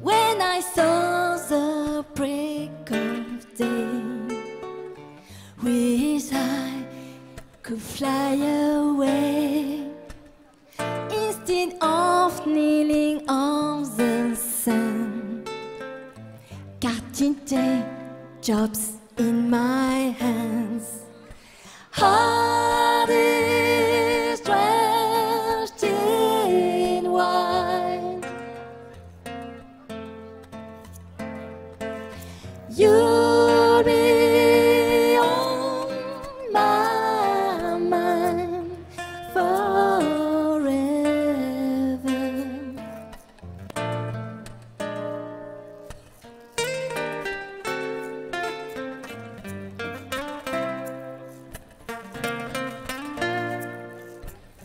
when I saw the break of day. Wish I could fly away instead of kneeling on the sand. Catching day jobs in my hands. Heart You'll be on my mind forever.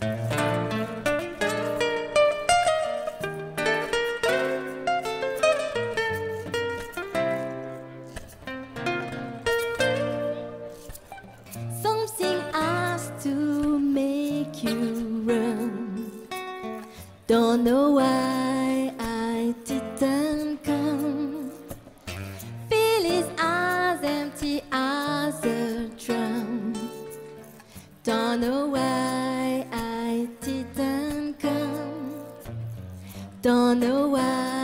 Something Don't know why I didn't come. Feelings as empty as a drum. Don't know why I didn't come. Don't know why